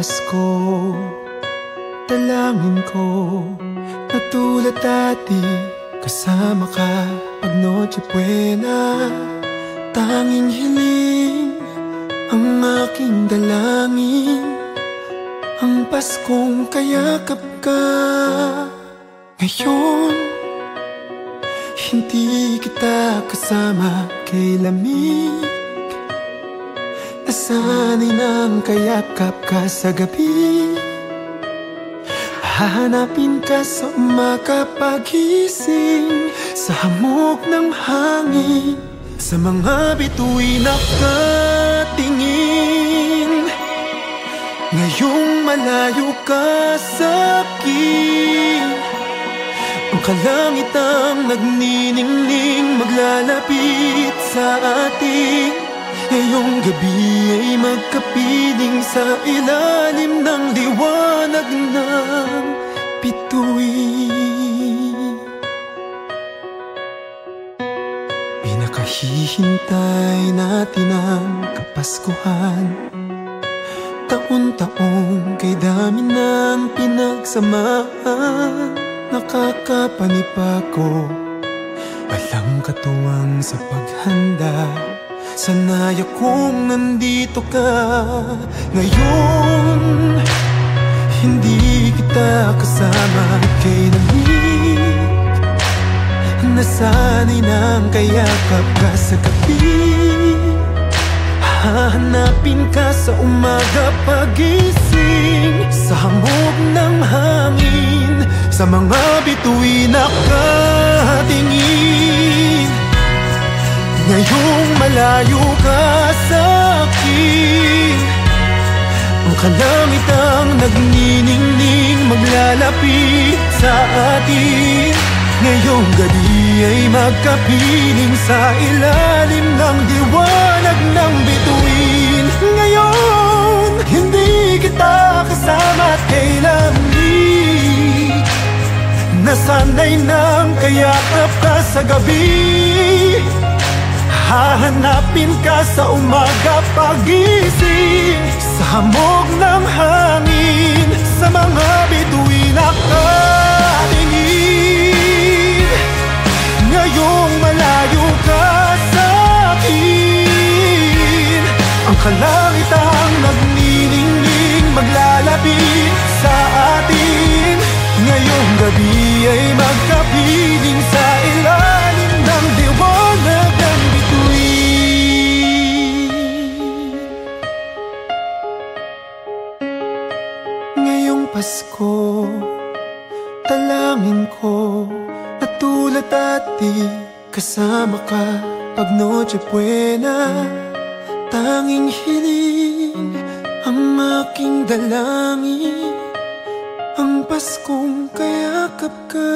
Pasko. Dalangin ko Na tulad dati Kasama ka Pag Noche Buena. Tanging hiling Ang aking dalangin Ang Paskong kayakap ka. Ngayon Hindi kita kasama kay Nasanay ng kayakap ka sa gabi. Hahanapin ka sa umaga pagising Sa hamog ng hangin. Sa mga bituin nakatingin. Ngayong malayo ka sa akin. Ang kalangitang nagniningning Maglalapit sa atin Ngayong gabi ay magkapiling sa ilalim ng liwanag ng bituin Pinakahihintay natin ang kapaskuhan Taon-taong kay dami ng pinagsamahan. Nakakapanipako Walang katuwang sa paghanda Sanay akong nandito ka Ngayon. Hindi kita kasama kay lamig Nasanay ng kayakap ka sa gabi. Hahanapin ka sa umaga pagising. Sa hamog ng hangin Sa mga bituin nakatingin Ang kalamitang nagniningning Maglalapit sa atin. Ngayong gabi ay magkapiling Sa ilalim ng diwanag ng bituin. Ngayon, hindi kita kasama at kailangan Nasanay ng kayakap ka sa gabi. Hahanapin ka sa umaga pagising Sa hamog ng hangin Sa mga bituin nakatingin Ngayong malayo ka sa akin Ang kalangitang nagniningning Maglalapit sa atin. Ngayong gabi Pasko, talangin ko Na tulad dati, kasama ka Pag Noche Buena. Tanging hiling ang aking dalangin ang Paskong kayakap ka